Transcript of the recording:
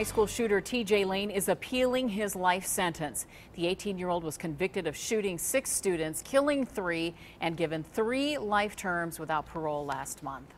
High school shooter TJ Lane is appealing his life sentence. The 18 year old was convicted of shooting six students, killing three, and given three life terms without parole last month.